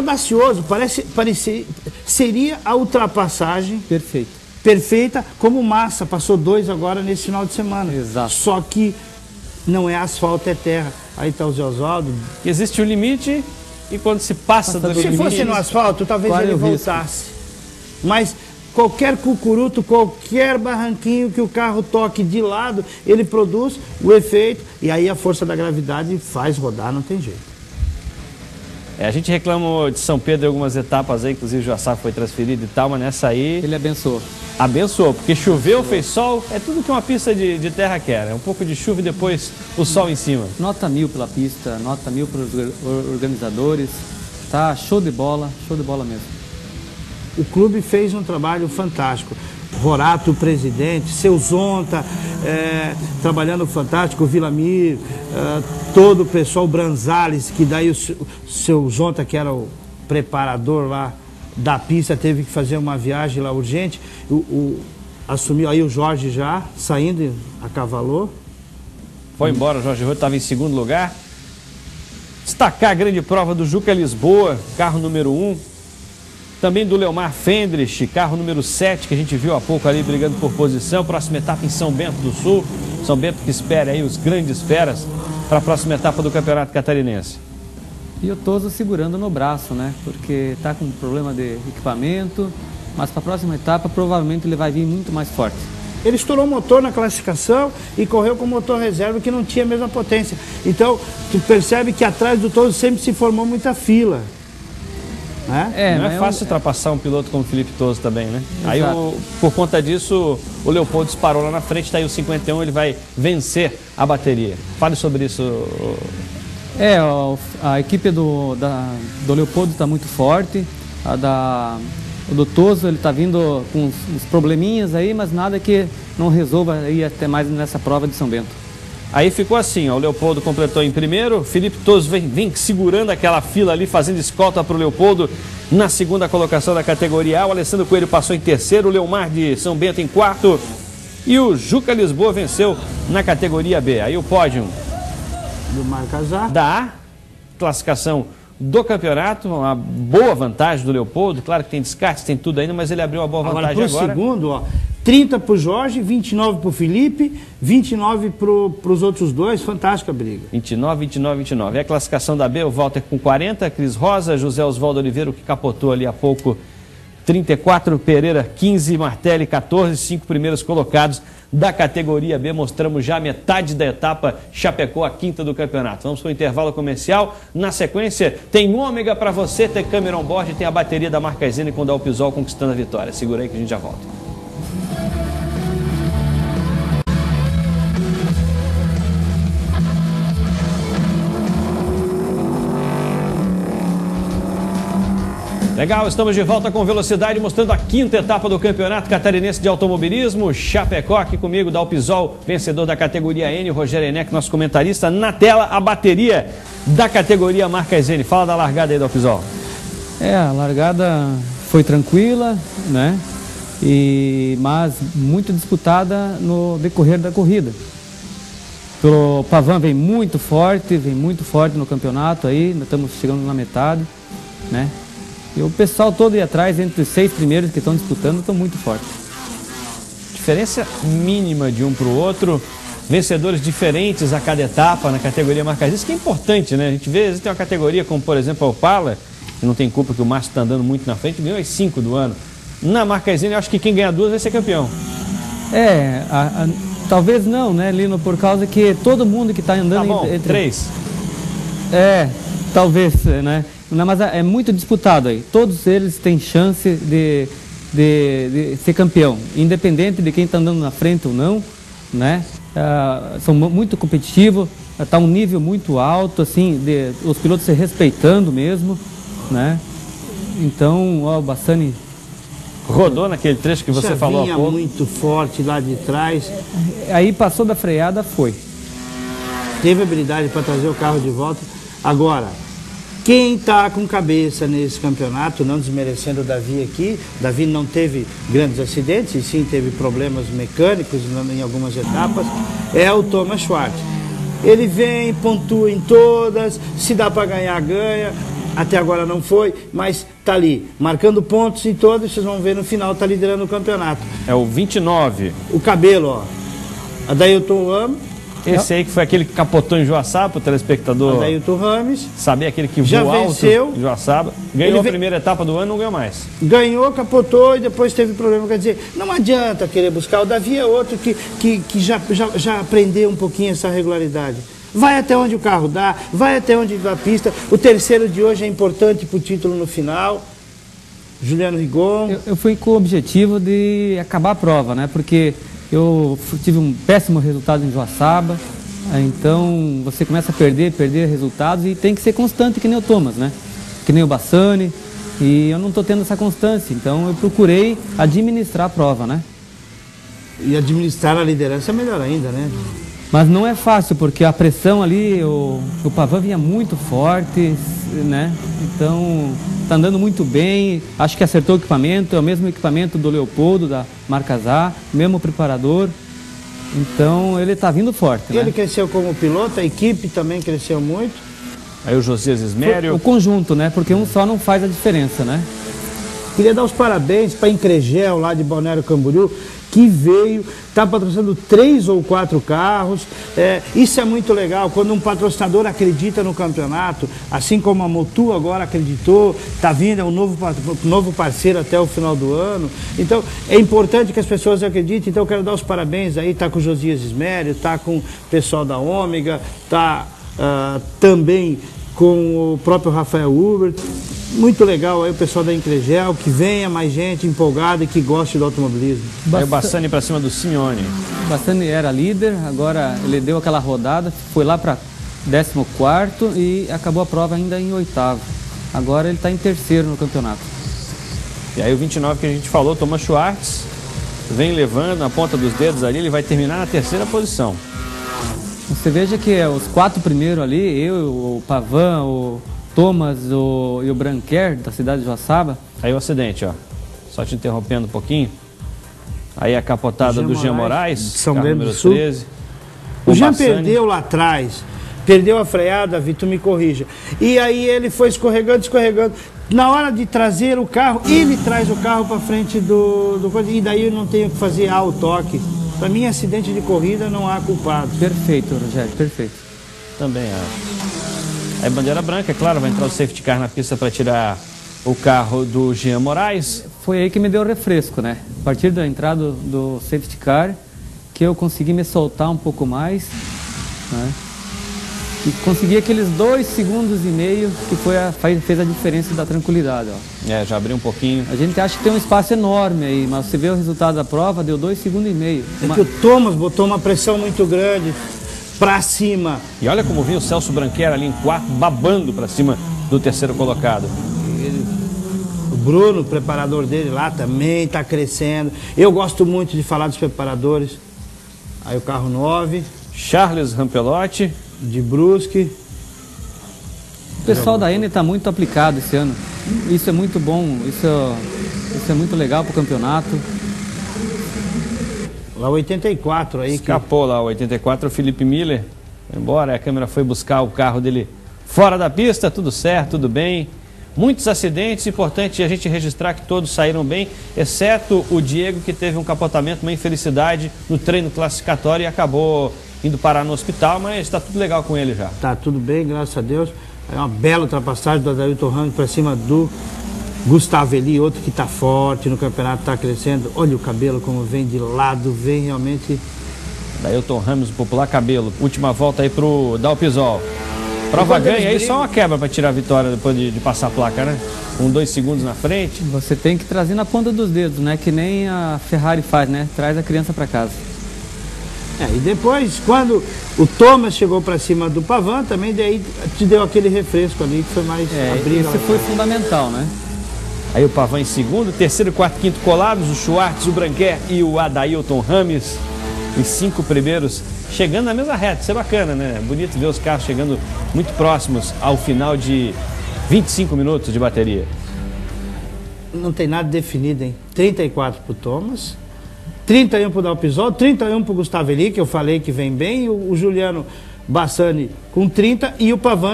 audacioso, parece, parece, seria a ultrapassagem Perfeito. perfeita, como Massa passou dois agora nesse final de semana. Exato. Só que não é asfalto, é terra. Aí está o Zé Oswaldo. Existe um limite e quando se passa, Passa do do Se limite... fosse no asfalto, talvez ele risco? voltasse. Mas qualquer cucuruto, qualquer barranquinho que o carro toque de lado, ele produz o efeito e aí a força da gravidade faz rodar, não tem jeito. É, a gente reclama de São Pedro em algumas etapas aí, inclusive o Joaçá foi transferido e tal, mas nessa aí Ele abençoou. abençoou, porque choveu, fez sol, é tudo que uma pista de, de terra quer. É um pouco de chuva e depois o sol em cima. Nota mil pela pista, nota mil para os or- organizadores. Tá show de bola, show de bola mesmo. O clube fez um trabalho fantástico. Rorato, presidente, seu Zonta, é, trabalhando fantástico, Vilamir, é, todo o pessoal, Branzales, que daí o seu, Zonta, que era o preparador lá da pista, teve que fazer uma viagem lá urgente. O, o- assumiu aí o Jorge já, saindo, acavalou. Foi embora, o Jorge Rui estava em segundo lugar. Destacar a grande prova do Juca Lisboa, carro número 1. Também do Leomar Fendrich, carro número 7, que a gente viu há pouco ali brigando por posição. Próxima etapa em São Bento do Sul. São Bento que espera aí os grandes feras para a próxima etapa do Campeonato Catarinense. E o Toso segurando no braço, né? Porque tá com problema de equipamento, mas para a próxima etapa provavelmente ele vai vir muito mais forte. Ele estourou o motor na classificação e correu com o motor reserva que não tinha a mesma potência. Então, tu percebe que atrás do todo sempre se formou muita fila. Né? não mas é um- fácil ultrapassar um piloto como o Felipe Toso também, né? Aí, Exato. o- por conta disso, o Leopoldo disparou lá na frente, está aí o 51, ele vai vencer a bateria. Fale sobre isso. É, ó, a equipe do, da- do Leopoldo está muito forte. A da, o do Toso ele está vindo com uns, uns probleminhas aí, mas nada que não resolva aí até mais nessa prova de São Bento. Aí ficou assim, ó, o Leopoldo completou em primeiro, Felipe Toso vem, vem segurando aquela fila ali, fazendo escolta para o Leopoldo na segunda colocação da categoria A. O Alessandro Coelho passou em terceiro, o Leomar de São Bento em quarto e o Juca Lisboa venceu na categoria B. Aí o pódio Do Mar Casar. da A, classificação do campeonato, uma boa vantagem do Leopoldo, claro que tem descarte, tem tudo ainda, mas ele abriu uma boa Agora, vantagem pro agora. segundo, ó, 30 pro Jorge, 29 pro Felipe, 29 pro, pros outros dois. Fantástica briga. 29, 29, 29. É a classificação da B, o Walter com 40, Cris Rosa, José Oswaldo Oliveira, que capotou ali há pouco, 34, Pereira 15, Martelli 14, cinco primeiros colocados da categoria B. Mostramos já metade da etapa, Chapecó, a quinta do campeonato. Vamos para o intervalo comercial. Na sequência, tem ômega para você, tem câmera on board, tem a bateria da marca Zene com o Dalpisol conquistando a vitória. Segura aí que a gente já volta. Legal, estamos de volta com velocidade, mostrando a quinta etapa do Campeonato Catarinense de Automobilismo. Chapecó aqui comigo, Dalpisol, vencedor da categoria N, Rogério Enek, nosso comentarista. Na tela, a bateria da categoria Marcas N. Fala da largada aí, Dalpisol. É, a largada foi tranquila, né? E, mas muito disputada no decorrer da corrida. O Pavan vem muito forte, vem muito forte no campeonato aí, estamos chegando na metade, né? E o pessoal todo aí atrás, entre os seis primeiros que estão disputando, estão muito fortes. Diferença mínima de um para o outro. Vencedores diferentes a cada etapa na categoria Marcas Isso que é importante, né? A gente vê, às vezes tem uma categoria como, por exemplo, a Opala, que não tem culpa que o Márcio está andando muito na frente, ganhou as cinco do ano. Na Marquezine, eu acho que quem ganhar duas vai ser campeão. É, a- a- talvez não, né, Lino, por causa que todo mundo que está andando Tá bom, entre- três. É, talvez, né? Não, mas é muito disputado aí. Todos eles têm chance de, de, de ser campeão, independente de quem está andando na frente ou não, né? Ah, são mu- muito competitivos, está um nível muito alto, assim, de, os pilotos se respeitando mesmo, né? Então, ó, o Bassani Rodou naquele trecho que você falou há pouco. muito forte lá de trás. aí passou da freada, foi. Teve habilidade para trazer o carro de volta. Agora, quem está com cabeça nesse campeonato, não desmerecendo o Davi aqui, Davi não teve grandes acidentes, e sim teve problemas mecânicos em algumas etapas, é o Thomas Schwartz. Ele vem, pontua em todas, se dá para ganhar, ganha. até agora não foi, mas tá ali, marcando pontos em todos, vocês vão ver no final, tá liderando o campeonato. É o 29. O cabelo, ó. Adailton Ramos, Esse aí que foi aquele que capotou em Joaçaba, o telespectador Adailton Rames, saber aquele que Já voou venceu. alto em Joaçaba. Ganhou Ele a ve- primeira etapa do ano, não ganhou mais. ganhou, capotou e depois teve problema. Quer dizer, não adianta querer buscar. O Davi é outro que, que, que já, já, já aprendeu um pouquinho essa regularidade. Vai até onde o carro dá, vai até onde dá a pista. O terceiro de hoje é importante para o título no final. Juliano Rigon. Eu, eu fui com o objetivo de acabar a prova, né? Porque eu tive um péssimo resultado em Joaçaba. Então você começa a perder, perder resultados e tem que ser constante que nem o Thomas, né? Que nem o Bassani. E eu não estou tendo essa constância, então eu procurei administrar a prova, né? E administrar a liderança é melhor ainda, né? Mas não é fácil, porque a pressão ali, o, o Pavan vinha muito forte, né? Então, tá andando muito bem. Acho que acertou o equipamento, é o mesmo equipamento do Leopoldo, da marca Zá, mesmo preparador. Então, ele tá vindo forte, né? Ele cresceu como piloto, a equipe também cresceu muito. Aí o Josias Ismério. O conjunto, né? Porque um só não faz a diferença, né? Queria dar os parabéns para a Incregel, lá de Balneário Camboriú, que veio, está patrocinando três ou quatro carros. É, isso é muito legal, quando um patrocinador acredita no campeonato, assim como a Motu agora acreditou, está vindo, é um novo, novo parceiro até o final do ano. Então, é importante que as pessoas acreditem. Então, eu quero dar os parabéns aí, está com o Josias Ismério, está com o pessoal da Ômega, está também com o próprio Rafael Uber. Muito legal aí o pessoal da Incregel, que venha mais gente empolgada e que goste do automobilismo. Aí o Bassani pra cima do Simeone. Bastante era líder, agora ele deu aquela rodada, foi lá para 14 e acabou a prova ainda em oitavo. Agora ele está em terceiro no campeonato. E aí o 29 que a gente falou, Thomas Schwartz, vem levando na ponta dos dedos ali, ele vai terminar na terceira posição. Você veja que é, os quatro primeiros ali, eu, o Pavan, o Thomas o, e o Branquer, da cidade de Joaçaba, Aí o acidente, ó. Só te interrompendo um pouquinho. Aí a capotada Jean do Jean Moraes, São carro Bento do número Sul. 13. O Jean Bassani. perdeu lá atrás, perdeu a freada, Vitor me corrija. E aí ele foi escorregando, escorregando. Na hora de trazer o carro, ele traz o carro para frente do, do e daí eu não tenho que fazer ah, o toque. Para mim, acidente de corrida não há culpado. perfeito, Rogério, perfeito. Também acho. Aí bandeira branca, é claro, vai entrar o safety car na pista para tirar o carro do Jean Moraes. Foi aí que me deu refresco, né? A partir da entrada do, do safety car, que eu consegui me soltar um pouco mais, né? E consegui aqueles dois segundos e meio que foi a, fez a diferença da tranquilidade, ó. É, já abriu um pouquinho. A gente acha que tem um espaço enorme aí, mas você vê o resultado da prova, deu dois segundos e meio. É Uma- que o Thomas botou uma pressão muito grande para cima. E olha como vinha o Celso Branquera ali em quarto, babando para cima do terceiro colocado. O Bruno, o preparador dele lá, também está crescendo. Eu gosto muito de falar dos preparadores. Aí o carro 9, Charles Rampelotti, de Brusque. O pessoal da N está muito aplicado esse ano. Isso é muito bom, isso é, isso é muito legal para o campeonato. Lá 84 aí. Que... escapou lá o 84, o Felipe Miller. Foi embora, a câmera foi buscar o carro dele fora da pista, tudo certo, tudo bem. Muitos acidentes, importante a gente registrar que todos saíram bem, exceto o Diego que teve um capotamento, uma infelicidade no treino classificatório e acabou indo parar no hospital, mas está tudo legal com ele já. Tá tudo bem, graças a Deus. É uma bela ultrapassagem do Adailton Ramos para cima do Gustavo Eli, outro que está forte no campeonato, está crescendo. Olha o cabelo como vem de lado, vem realmente. Dailton Ramos, o popular cabelo. Última volta aí pro Dalpisol. Prova ganha aí só uma quebra para tirar a vitória depois de, de passar a placa, né? Com dois segundos na frente. Você tem que trazer na ponta dos dedos, né? Que nem a Ferrari faz, né? Traz a criança para casa. É, e depois, quando o Thomas chegou para cima do Pavan, também daí te deu aquele refresco ali, que foi mais É, abrir. esse foi fundamental, né? Aí o Pavan em segundo, terceiro, quarto, quinto colados, o Schwartz, o Branquer e o Adailton Rames. Os cinco primeiros chegando na mesma reta. Isso é bacana, né? Bonito ver os carros chegando muito próximos ao final de 25 minutos de bateria. Não tem nada definido, hein? 34 para o Thomas, 31 para o Dalpisol, 31 para o Gustavo Eli, que eu falei que vem bem, o, o Juliano Bassani com 30 e o Pavan